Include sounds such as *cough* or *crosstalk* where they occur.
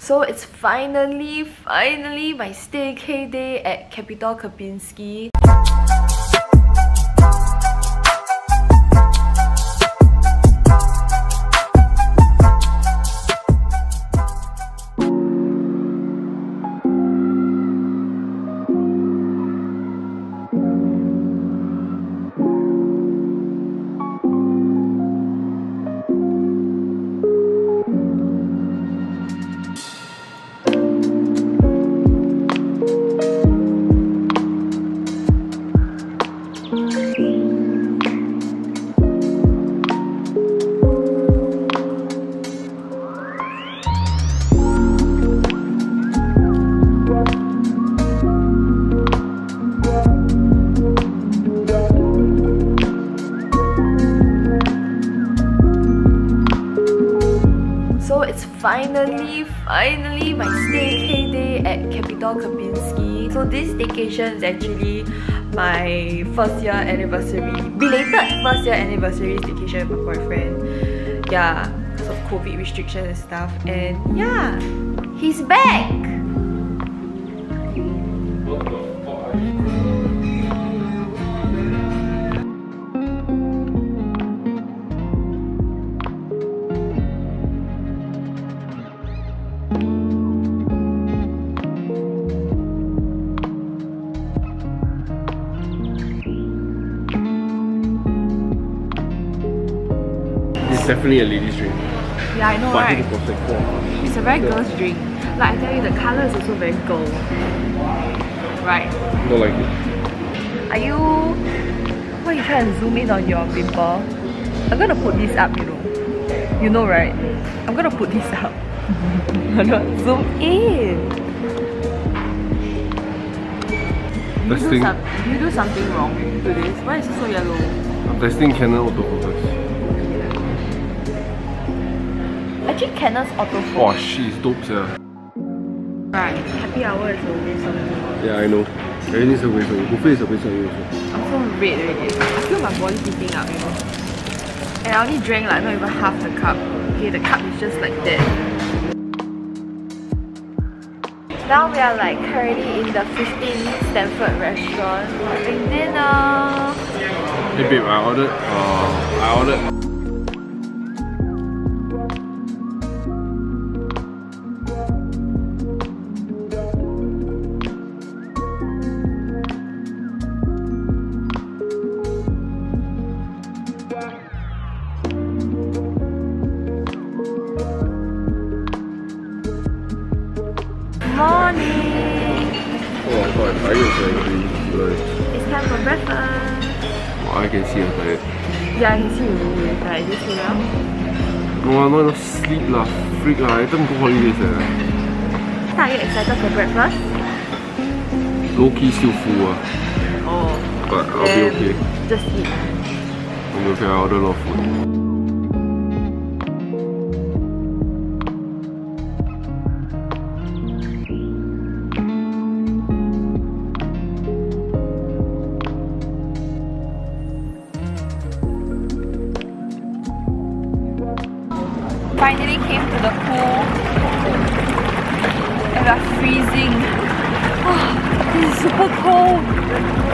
So it's finally, finally my staycay day at Capitol Kempinski. It's finally, finally my staycay day at Capitol Kempinski. So this staycation is actually my first year anniversary, belated first year anniversary staycation with my boyfriend. Yeah, because of COVID restrictions and stuff. And yeah, he's back! Definitely a ladies drink. Yeah, I know, But I right? think it's for four. It's a very girl's drink. Like I tell you, the color is also very gold. Right. Not like it. Are you... Why you try and zoom in on your pimple? I'm gonna put this up, you know. You know, right? I'm gonna put this up. *laughs* Zoom in. You, do some, you do something wrong to this? Why is it so yellow? I'm testing Canon autofocus. Actually, Canon's autofocus. Oh shit, it's dope, yeah. Right. Happy hour is always something. Yeah, I know. Everything's a waste of it. Buffet is a waste of it also. I'm so red already. I feel my body heating up, you know. And I only drank like not even half the cup. Okay, the cup is just like that. Now we are like currently in the 15 Stamford restaurant having dinner. Hey babe, I ordered, uh, I ordered I like, It's time for breakfast. oh, I can see I'm tired. Yeah, I can see you tired. You sleep well? No, I'm not enough sleep lah. Freak lah. I don't go holidays eh. Are you excited for breakfast? Low key still full ah. Oh. But I'll be okay. Just eat. Be okay. I order a lot of food. Finally came to the pool and we are freezing. *sighs* Oh, this is super cold.